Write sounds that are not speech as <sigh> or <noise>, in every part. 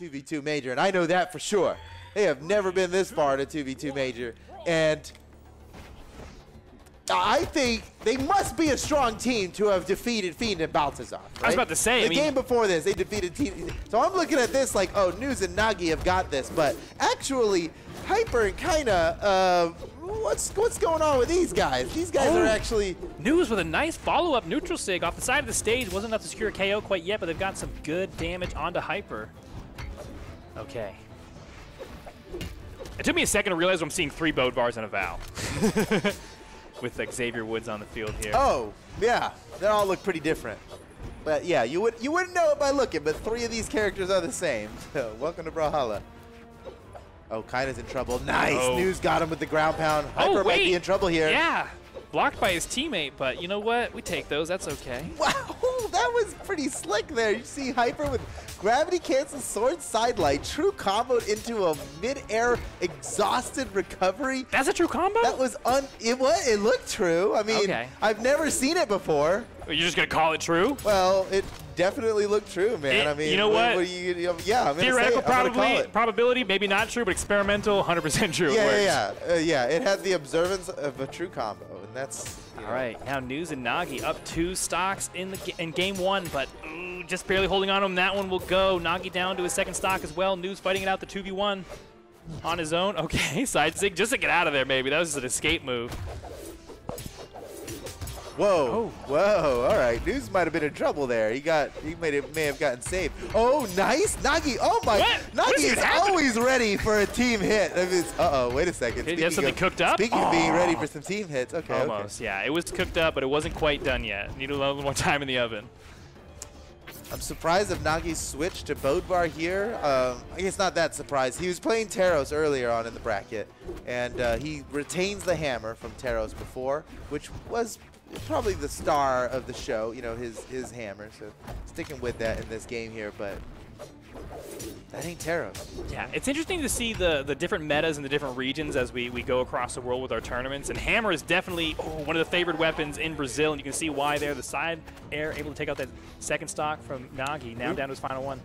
2v2 major, and I know that for sure. They have never been this far in a 2v2 major, and I think they must be a strong team to have defeated Fiend and Baltazar. Right? I was about to say, The I mean- game before this, they defeated Team. So I'm looking at this like, oh, Neuz and Nagi have got this, but actually, Hyper and Kyna, uh, what's what's going on with these guys? These guys Oh. are actually. Neuz with a nice follow-up neutral sig off the side of the stage. Wasn't enough to secure KO quite yet, but they've got some good damage onto Hyper. Okay. It took me a second to realize I'm seeing three Bodvars and a Val. <laughs> With Xavier Woods on the field here. Oh, yeah, they all look pretty different. But yeah, you would you wouldn't know it by looking, but three of these characters are the same. <laughs> So welcome to Brawlhalla. Oh, Kyna's in trouble. Nice. Oh. Neuz got him with the ground pound. Oh, Hyper might be in trouble here. Yeah. Blocked by his teammate, but you know what? We take those. That's okay. <laughs> Wow, that was pretty slick there. You see Hyper with gravity cancel sword sidelight, true comboed into a mid-air exhausted recovery. That's a true combo? That was un. It was. It looked true. I mean, Okay. I've never seen it before. You're just going to call it true? Well, it definitely looked true, man. It- I mean, you know what? do you, you- yeah, I'm gonna Theoretical it. I'm gonna call probably, it. probability, maybe not true, but experimental, 100% true. Yeah, yeah, yeah, uh, yeah. It had the observance of a true combo, and that's. All know, right, now Neuz and Nagi up two stocks in the in game one, but just barely holding on to him. That one will go. Nagi down to his second stock as well. Neuz fighting it out the 2v1 on his own. <laughs> Okay, side sig just to get out of there maybe. That was an escape move. Whoa, Oh. whoa! All right, Neuz might have been in trouble there. He got, he may have, may have gotten saved. Oh, nice, Nagi! Oh my, What? Is Nagi is even always ready for a team hit. If it's, uh oh, wait a second. Did you have Speaking something cooked up? Speaking of being ready Oh. for some team hits, okay, Almost, yeah. It was cooked up, but it wasn't quite done yet. Need a little more time in the oven. I'm surprised of Nagi's switch to Bodvar here. Um, I guess not that surprised. He was playing Teros earlier on in the bracket, and uh, he retains the hammer from Teros before, which was probably the star of the show. You know, his his hammer. So sticking with that in this game here, but that ain't Teros. Yeah, it's interesting to see the, the different metas in the different regions as we, we go across the world with our tournaments. And Hammer is definitely oh, one of the favored weapons in Brazil, and you can see why there. The side air able to take out that second stock from Nagi, now down to his final one.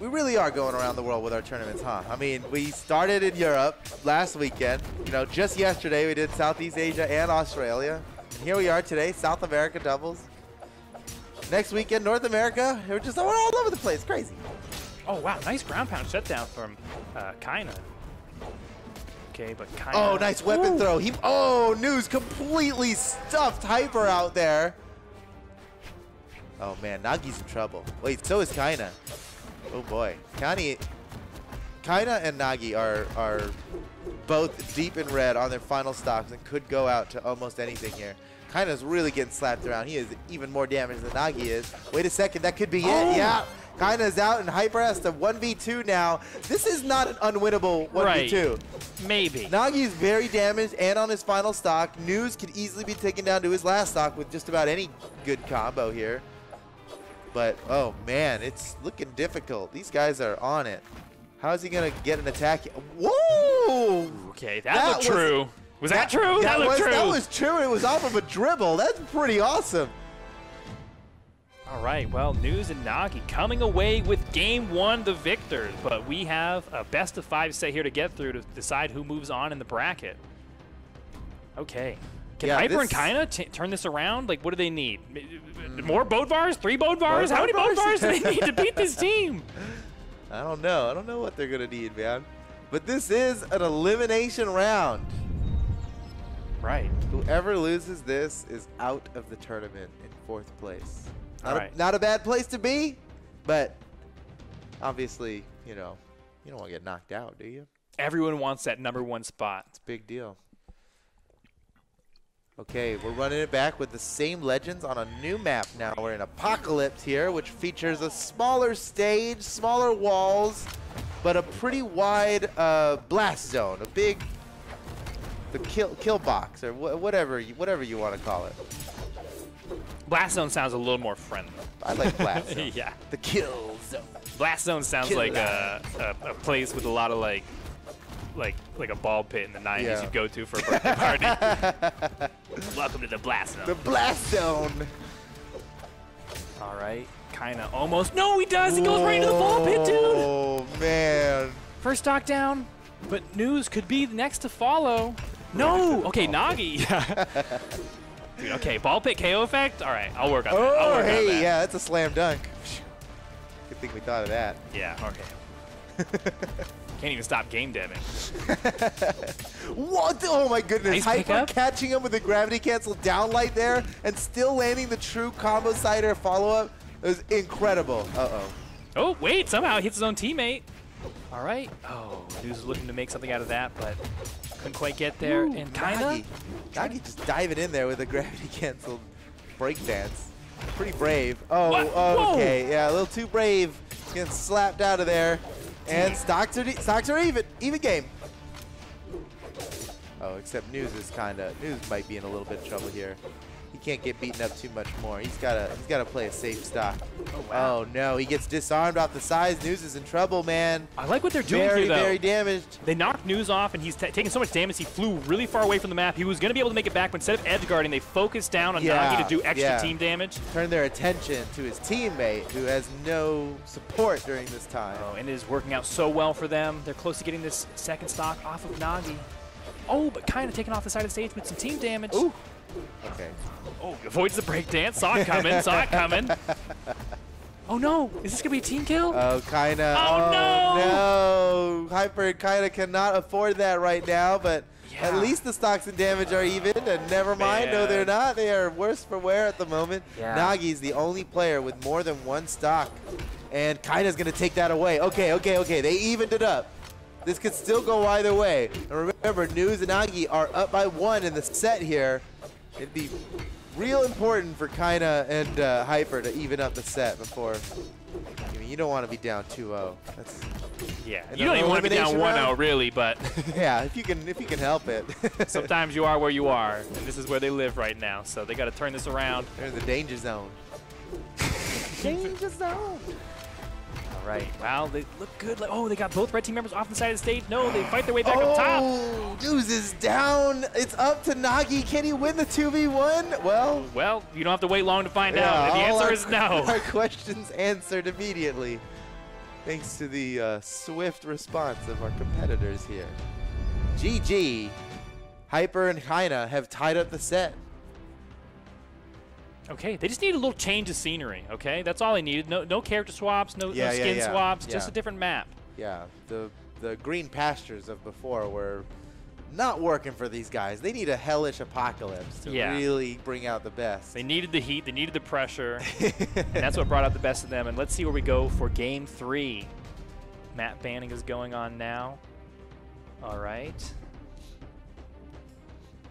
We really are going around the world with our tournaments, huh? I mean, we started in Europe last weekend. You know, just yesterday we did Southeast Asia and Australia. And here we are today, South America doubles. Next weekend, North America. We're just we're all over the place. Crazy. Oh, wow, nice ground pound shutdown from uh, Kyna. Okay, but Kyna. Oh, nice weapon Ooh. throw. He oh, Neuz completely stuffed Hyper out there. Oh man, Nagi's in trouble. Wait, so is Kyna. Oh boy, Kani, Kyna and Nagi are are both deep in red on their final stocks and could go out to almost anything here. Kyna's really getting slapped around. He is even more damage than Nagi is. Wait a second, that could be Oh. it. Yeah. Kyna's out and Hyper has to 1v2 now. This is not an unwinnable 1v2. Maybe. Nagi's very damaged and on his final stock. Neuz could easily be taken down to his last stock with just about any good combo here. But, oh man, it's looking difficult. These guys are on it. How is he going to get an attack? Whoa! Okay, that, That looked was- true. Was that, true? That, That, looked was, true. that was true. It was off of a dribble. That's pretty awesome. All right, well, Neuz and Nagi coming away with game one, the victors. But we have a best of five set here to get through to decide who moves on in the bracket. Okay. Can Yeah, Hyper and this- Kyna t- turn this around? Like, what do they need? M- More Bodvars? Three Bodvars? How many? Bodvars do they need to beat this <laughs> team? I don't know. I don't know what they're going to need, man. But this is an elimination round. Right. Whoever loses this is out of the tournament in fourth place. Not, Alright. a, not a bad place to be, but obviously, you know, you don't want to get knocked out, do you? Everyone wants that number one spot. It's a big deal. Okay, we're running it back with the same legends on a new map now. We're in Apocalypse here, which features a smaller stage, smaller walls, but a pretty wide uh, blast zone, a big the kill kill box or wh- whatever you, whatever you want to call it. Blast Zone sounds a little more friendly. I like blast <laughs> zone. yeah. The kill zone. Blast Zone sounds Kill like a, a, a place with a lot of like, like like a ball pit in the 90s Yeah. you'd go to for a birthday party. <laughs> Welcome to the Blast Zone. The blast zone. All right, kind of almost. No, he does. He goes right into the ball pit, dude. Oh man. First stock down, but Neuz could be the next to follow. No! Okay, oh. Nagi. <laughs> Dude, okay, ball pit KO effect? All right, I'll work on that. I'll Oh, work on hey, that. yeah, that's a slam dunk. Good thing we thought of that. Yeah, okay. <laughs> Can't even stop game deving. <laughs> What? Oh my goodness! Nice Hyper pickup. catching him with the gravity cancel down light there, and still landing the true combo cider follow up. It was incredible. Uh oh. Oh, wait, somehow he hits his own teammate. All right. Oh, Neuz is looking to make something out of that, but couldn't quite get there. and Kyna. Nagi. Just diving in there with a <laughs> gravity canceled breakdance. Pretty brave. Oh, What? Oh, Whoa. okay. Yeah, a little too brave. Getting slapped out of there. And stocks are, stocks are even. Even game. Oh, except Neuz is kind of Neuz might be in a little bit of trouble here. Can't get beaten up too much more. He's gotta he's gotta play a safe stock. Oh, wow. Oh no, he gets disarmed off the sides. Neuz is in trouble, man. I like what they're doing Very here, though. very damaged. They knocked Neuz off, and he's ta taking so much damage. He flew really far away from the map. He was going to be able to make it back, but instead of edge guarding, they focused down on Yeah, Nagi to do extra yeah. team damage. Turn their attention to his teammate who has no support during this time. Oh, and it is working out so well for them. They're close to getting this second stock off of Nagi. Oh, but kind of taking off the side of the stage with some team damage. Ooh. Okay. Oh, avoids the breakdance. Saw it coming. saw it coming. Oh no! Is this gonna be a team kill? Oh, Kyna. Oh, oh no! no! Hyper Kyna cannot afford that right now, but at least the stocks and damage are even. And never mind, no, they're not. They are worse for wear at the moment. Yeah. Nagi's the only player with more than one stock, and Kyna's gonna take that away. Okay, okay, okay. They evened it up. This could still go either way. And remember, Neuz and Nagi are up by one in the set here. It'd be real important for Kyna and uh, Hyper to even up the set before. I mean, you don't want to be down 2-0. That's yeah. You don't even want to be down 1-0, really, but <laughs> <laughs> yeah. If you can, if you can help it. <laughs> sometimes you are where you are, and this is where they live right now. So they got to turn this around. they're in the danger zone. danger zone. All right. Well, they look good. Like, oh, they got both red team members off the side of the stage. No, they fight their way back up top. Oh, is down. It's up to Nagi. Can he win the 2v1? Well, Well, you don't have to wait long to find yeah, out. The answer our- is no. <laughs> Our questions answered immediately, thanks to the uh, swift response of our competitors here. GG, Hyper and Kyna have tied up the set. Okay, they just need a little change of scenery. Okay, that's all they needed. No, no character swaps, no, Yeah, no skin yeah, swaps, just a different map. Yeah, the the green pastures of before were not working for these guys. They need a hellish apocalypse to Yeah. really bring out the best. They needed the heat, they needed the pressure, <laughs> and that's what brought out the best of them. And let's see where we go for game three. Matt banning is going on now. All right.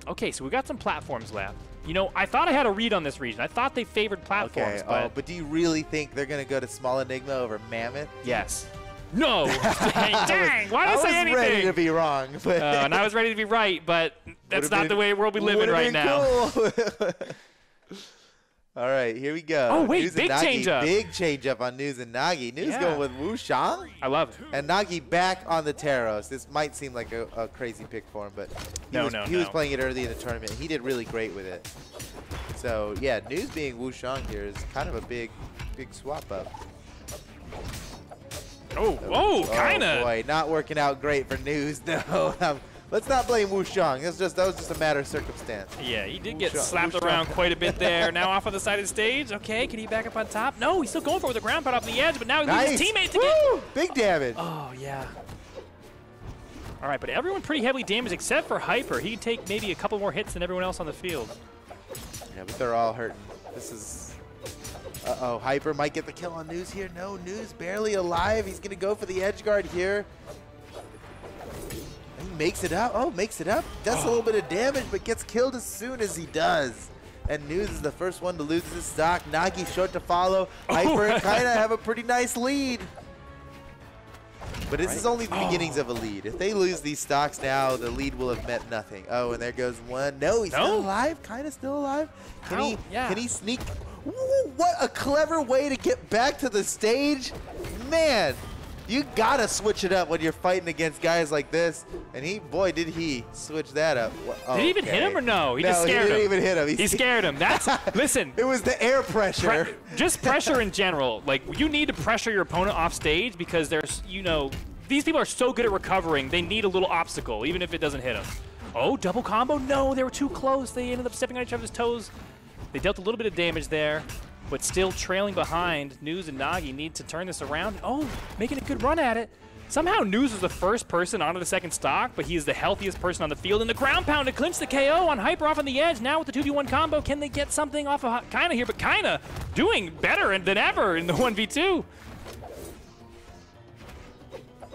Okay, so we got some platforms left. You know, I thought I had a read on this region. I thought they favored platforms, okay, but, oh, but do you really think they're gonna go to Small Enigma over Mammoth? yes. No! <laughs> dang, dang, why did I, was say anything? I was ready to be wrong, but Uh, and I was ready to be right, but that's not been- the way world we live in right been now. cool. <laughs> <laughs> All right, here we go. Oh, wait, Neuz big Nagi, change up. Big change up on Neuz and Nagi. Neuz Yeah. going with Wu Shang I love it. and Nagi back on the Teros. This might seem like a, a crazy pick for him, but he, No, was, no, he was playing it early in the tournament. He did really great with it. So yeah, Neuz being Wu Shang here is kind of a big, big swap up. Oh, oh, Oh Kyna. boy, not working out great for Neuz. <laughs> No, um, let's not blame Wu Shang. That's just that was just a matter of circumstance. Yeah, he did get Wusha- slapped Wusha. around quite a bit there. <laughs> now off on the side of the stage. Okay, can he back up on top? No, he's still going for it with the ground pound off the edge, but now he Nice. leaves his teammates to get. Big damage. Oh, yeah. All right, but everyone pretty heavily damaged except for Hyper. He can take maybe a couple more hits than everyone else on the field. Yeah, but they're all hurting. This is. Uh oh, Hyper might get the kill on Neuz here. No, Neuz barely alive. He's gonna go for the edge guard here. Makes it up. Oh, makes it up. Does a little bit of damage, but gets killed as soon as he does. And Neuz is the first one to lose his stock. Nagi short to follow. Hyper and Kyna have a pretty nice lead. But this is only the beginnings of a lead. If they lose these stocks now, the lead will have meant nothing. Oh, and there goes one. No, he's No? still alive. Kind of still alive. Can How? he? Yeah. Can he sneak? Ooh, what a clever way to get back to the stage, man! You gotta switch it up when you're fighting against guys like this. And he, boy, did he switch that up. Wha- Did he even hit him or no? He no, just scared he didn't him. even hit him. He scared him. That's <laughs> listen. It was the air pressure. Pre- just pressure in general. Like you need to pressure your opponent off stage because there's, you know, these people are so good at recovering, they need a little obstacle, even if it doesn't hit them. Oh, double combo? No, they were too close. They ended up stepping on each other's toes. They dealt a little bit of damage there, but still trailing behind. Neuz and Nagi need to turn this around. Oh, making a good run at it. Somehow Neuz was the first person onto the second stock, but he is the healthiest person on the field. And the ground pound to clinch the KO on Hyper off on the edge. Now with the 2v1 combo, can they get something off of Kyna here? But Kyna doing better than ever in the 1v2.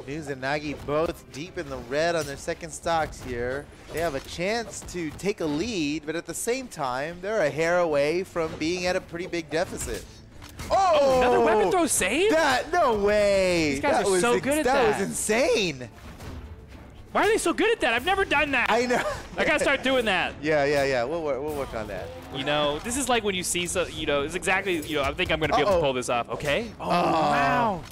Neuz and Nagi both deep in the red on their second stocks here. They have a chance to take a lead, but at the same time, they're a hair away from being at a pretty big deficit. Oh! Another weapon throw save? That, no way! These guys that are was so good at that. that. was insane! Why are they so good at that? I've never done that. I know. I gotta start doing that. <laughs> yeah, yeah, yeah. We'll work, we'll work on that. You know, this is like when you see so. You know, it's exactly. You know, I think I'm gonna be able Uh-oh. to pull this off. Okay. Oh, Oh. wow.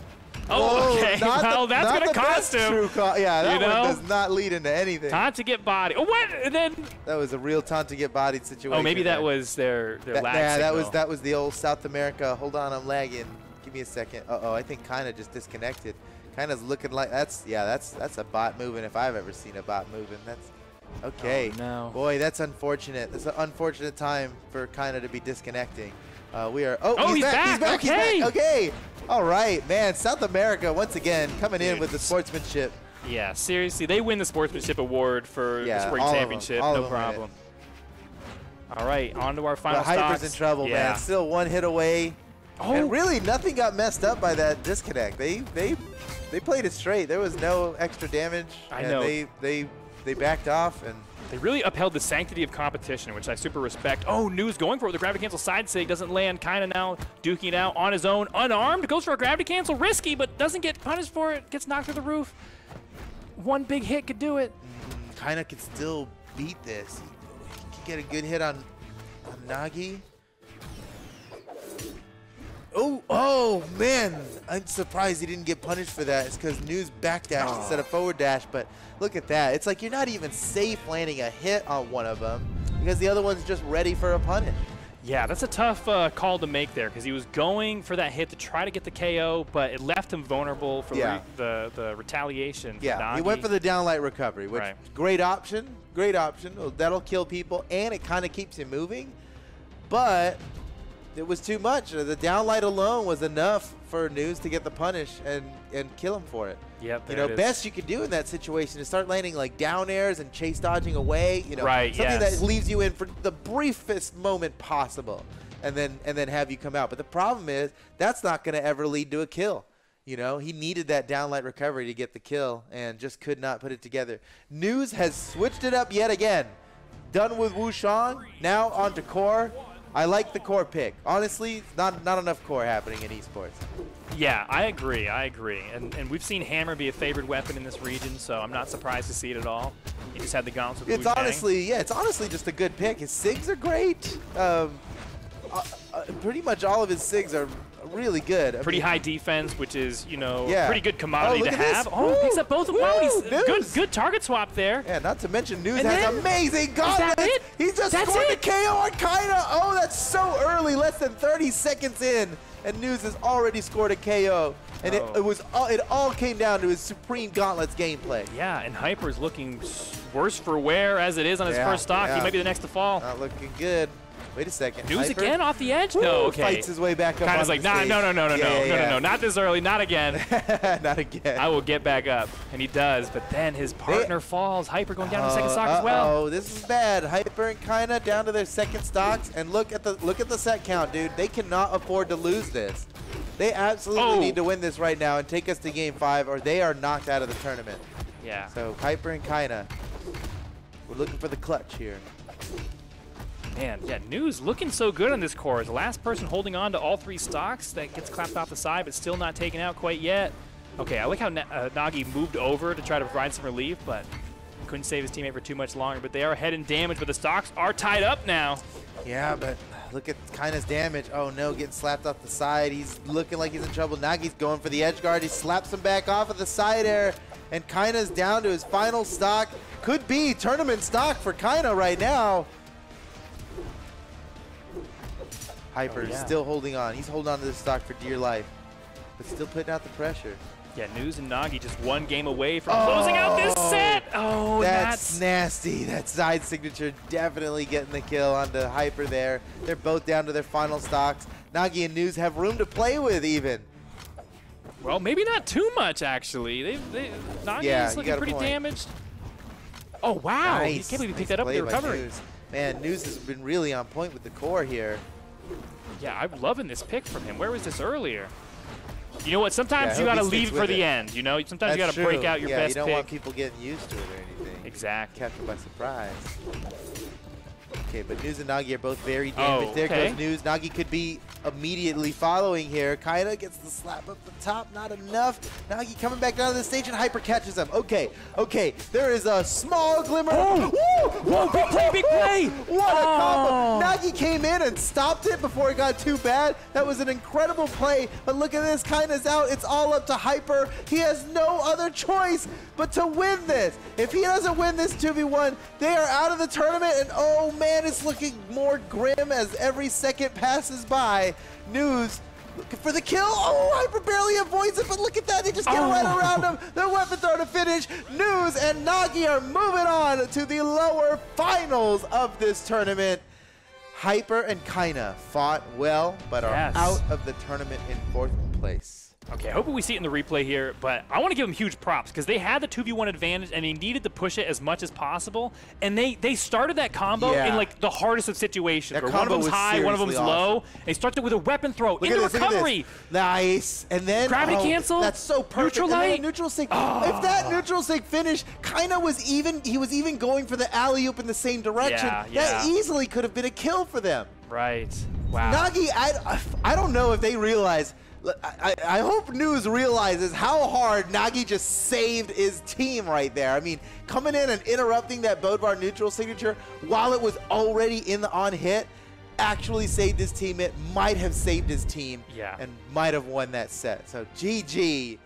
Oh, Whoa, okay. not the- well, that's gonna the cost him. True co- yeah, that You know? one does not lead into anything. Time to get body. Oh, what? And then. That was a real time to get bodied situation. Oh, maybe that was their their That, lag yeah, that was that was the old South America. Hold on, I'm lagging. Give me a second. Uh oh, I think Kyna just disconnected. Kyna's looking like that's yeah, that's that's a bot moving if I've ever seen a bot moving. That's okay. Oh, no. Boy, that's unfortunate. It's an unfortunate time for Kyna to be disconnecting. Uh, we are. Oh, Oh, he's, he's back. He's back. back. Okay. He's back. Okay. All right, man. South America once again coming in with the sportsmanship. Yeah, seriously, they win the sportsmanship award for Yeah, the spring all of 'em. championship. No of 'em win problem. All right, on to our final But Hyper's stocks. in trouble, yeah. man. Still one hit away. Oh. And really, nothing got messed up by that disconnect. They they they played it straight. There was no extra damage. I know. They they they backed off and They really upheld the sanctity of competition, which I super respect. Oh, Neuz going for it with the gravity cancel side sig. Doesn't land. Kind of now duking it out on his own. Unarmed. Goes for a gravity cancel. Risky, but doesn't get punished for it. Gets knocked through the roof. One big hit could do it. Mm, kind of could still beat this. He could get a good hit on, on Nagi. Oh, oh man! I'm surprised he didn't get punished for that. It's because Neuz backdash instead of forward dash. But look at that. It's like you're not even safe landing a hit on one of them because the other one's just ready for a punish. Yeah, that's a tough uh, call to make there because he was going for that hit to try to get the KO, but it left him vulnerable for Yeah. re- the, the retaliation. from Yeah, he went for the downlight recovery, which Right. great option, great option. That'll kill people, and it kind of keeps him moving. But it was too much. The downlight alone was enough for Neuz to get the punish and and kill him for it. Yep, You know, best you could do in that situation is start landing like down airs and chase dodging away. You know, Right, something yes. that leaves you in for the briefest moment possible, and then and then have you come out. But the problem is that's not going to ever lead to a kill. You know, he needed that downlight recovery to get the kill, and just could not put it together. Neuz has switched it up yet again. Done with Wu Shang, now on to Kor. I like the Kor pick. Honestly, not not enough Kor happening in esports. Yeah, I agree. I agree. And, and we've seen Hammer be a favored weapon in this region, so I'm not surprised to see it at all. He just had the gauntlets with It's honestly, yeah, it's honestly just a good pick. His SIGs are great. Um, uh, uh, pretty much all of his SIGs are really good. I pretty mean, high defense, which is, you know, Yeah. pretty good commodity Oh, to have. this. Oh, picks up both of them. Wow, Woo! good, good target swap there. Yeah, not to mention Neuz And has then- amazing gauntlets. He just That's scored it? the KO on Kyna. Oh, that's so early, less than 30 seconds in, and Neuz has already scored a KO. And Oh. it, it was all, it all came down to his Supreme Gauntlets gameplay. Yeah, and Hyper's looking worse for wear as it is on his Yeah, first stock. He might be the next to fall. Not looking good. Wait a second. Neuz Hyper? again off the edge? Woo, No, okay. Fights his way back up. Kind of like, nah, stage. no, no, no, no, Yeah, no, yeah, no, no, yeah. no, not this early, not again. <laughs> Not again. I will get back up, and he does. But then his partner falls. Hyper going down to the second stock as well. Oh, this is bad. Hyper and Kyna down to their second stocks, and look at the look at the set count, dude. They cannot afford to lose this. They absolutely Oh. need to win this right now and take us to game five, or they are knocked out of the tournament. Yeah. So Hyper and Kyna, we're looking for the clutch here. Man, yeah, Neuz looking so good on this Kor. The last person holding on to all three stocks that gets clapped off the side, but still not taken out quite yet. Okay, I like how Na- uh, Nagi moved over to try to provide some relief, but couldn't save his teammate for too much longer. But they are ahead in damage, but the stocks are tied up now. Yeah, but look at Kyna's damage. Oh no, getting slapped off the side. He's looking like he's in trouble. Nagi's going for the edge guard. He slaps him back off of the side air, and Kyna's down to his final stock. Could be tournament stock for Kyna right now. Hyper Oh, yeah. still holding on. He's holding on to this stock for dear life, but still putting out the pressure. Yeah, Neuz and Nagi just one game away from oh. closing out this set. Oh, That's, that's, nasty. That side signature definitely getting the kill onto Hyper there. They're both down to their final stocks. Nagi and Neuz have room to play with even. well, maybe not too much actually. They, they Nagi's Yeah, looking pretty point. damaged. Oh wow! nice. You can't believe he Nice that up the recovery. Neuz. Man, Neuz has been really on point with the Kor here. Yeah, I'm loving this pick from him. Where was this earlier? You know what? Sometimes Yeah, you gotta leave sticks it for the end. You know, sometimes That's you gotta true. break out your yeah, best you don't pick. want people getting used to it or anything. Exactly. Catch them by surprise. Okay, but Neuz and Nagi are both very oh, damaged. Oh, there okay. goes Neuz. Nagi could be immediately following here. Kyna gets the slap up the top, not enough. Nagi coming back down to the stage and Hyper catches him. Okay, okay, there is a small glimmer. Oh! Woo! Whoa, big play, big play! What a Oh. combo! Nagi came in and stopped it before it got too bad. That was an incredible play. But look at this, Kyna's out. It's all up to Hyper. He has no other choice but to win this. If he doesn't win this 2v1, they are out of the tournament. And oh man, it's looking more grim as every second passes by. Neuz. Looking for the kill. Oh, Hyper barely avoids it, but look at that. They just get oh. right Oh. around him. The weapon throw to finish. Neuz and Nagi are moving on to the lower finals of this tournament. Hyper and Kyna fought well, but are Yes. out of the tournament in fourth place. Okay, I hope we see it in the replay here, but I want to give them huge props because they had the 2v1 advantage and they needed to push it as much as possible. And they they started that combo Yeah. in like the hardest of situations That where one of them's was high, one of them's seriously low. awesome. They started with a weapon throw Look into this, look at this. recovery. Nice. And then Gravity oh, cancel? That's so perfect. Neutral light? Ah. neutral sync. If that neutral sync finish, Kyna was even he was even going for the alley oop in the same direction. Yeah, That yeah. easily could have been a kill for them. Right. Wow. Nagi, I, I don't know if they realize. I, I hope Neuz realizes how hard Nagi just saved his team right there. I mean, coming in and interrupting that Bodvar neutral signature while it was already in the on hit actually saved his team. It might have saved his team Yeah. and might have won that set. So GG